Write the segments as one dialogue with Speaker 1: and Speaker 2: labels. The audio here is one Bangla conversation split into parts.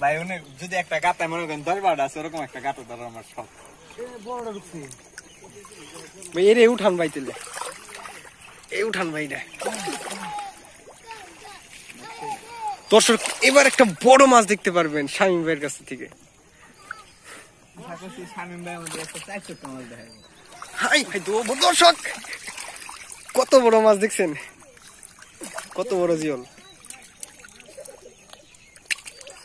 Speaker 1: ভাই
Speaker 2: উনি যদি একটা গাতায় মনে করেন দশ বারোটা আছে ওরকম একটা গাতা ধরো আমার সব।
Speaker 1: ঢুকছে
Speaker 3: ভাই এরে উঠান ভাই তেলে এই উঠান ভাই না দর্শক এবার একটা বড় মাছ দেখতে পারবেন শামীম ভাইয়ের কাছ থেকে। হাই ভাই দর্শক কত বড় মাছ দেখছেন? কত বড় জিওল?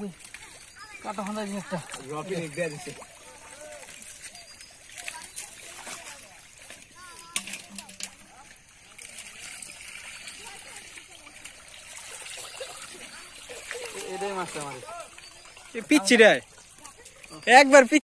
Speaker 1: আজকে কাটা হন্দা জিনিসটা
Speaker 2: রকি দিয়ে দিছে
Speaker 1: এটাই মাছটা আমার
Speaker 3: পিচ্ছি রে একবার পিচ্ছি